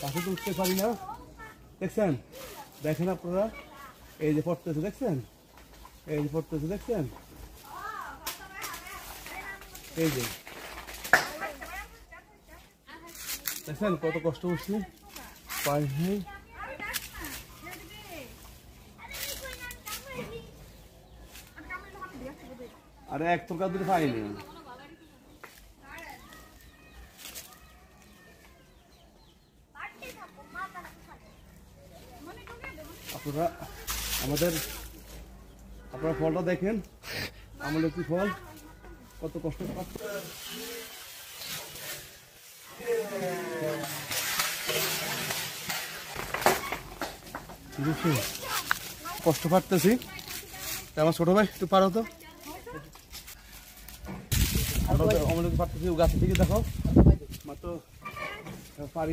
গাছে তো উঠতে পারি না। দেখছেন? দেখেন আপনারা? এই যে পড়তেছে, দেখছেন? এই যে পড়তেছে, দেখছেন? এই যে। দেখছেন কত কষ্ট করছি? পাই নেই। আরে এক তরকার দুটো পাইনি। আপনারা আমাদের, আপনারা ফলটা দেখেন। আমাদের কি ফল? কত কষ্ট। কষ্ট পারতেছি আমার ছোট ভাই, একটু পারো তো? আমাদের পারতেছি? গাছের দিকে দেখো। মাত্র, পারি